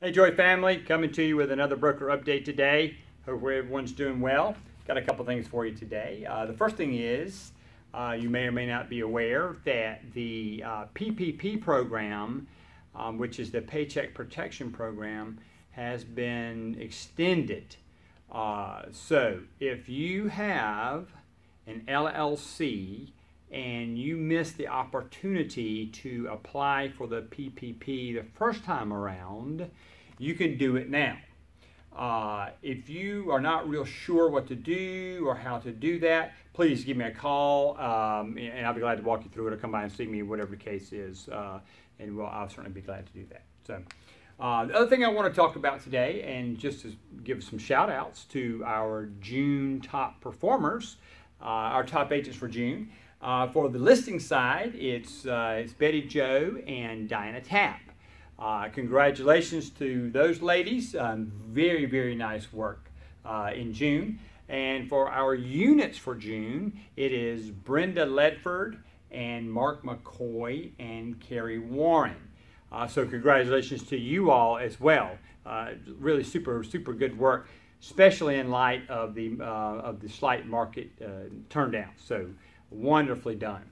Hey Joy family, coming to you with another broker update today. Hope everyone's doing well. Got a couple things for you today. Uh, the first thing is, uh, you may or may not be aware that the uh, PPP program, um, which is the Paycheck Protection Program, has been extended. Uh, so if you have an LLC and you miss the opportunity to apply for the PPP the first time around, you can do it now. Uh, if you are not real sure what to do or how to do that, please give me a call um, and I'll be glad to walk you through it or come by and see me, whatever the case is, uh, and we'll, I'll certainly be glad to do that. So, uh, the other thing I want to talk about today, and just to give some shout outs to our June top performers, our top agents for June. Uh, for the listing side, it's, uh, it's Betty Joe and Diana Tapp. Uh, congratulations to those ladies. Um, very, very nice work uh, in June. And for our units for June, it is Brenda Ledford and Mark McCoy and Carrie Warren. Uh, so congratulations to you all as well. Uh, really super, super good work, especially in light of the, uh, of the slight market uh, turndown. So wonderfully done.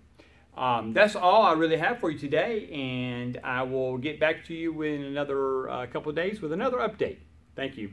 Um, that's all I really have for you today, and I will get back to you in another uh, couple of days with another update. Thank you.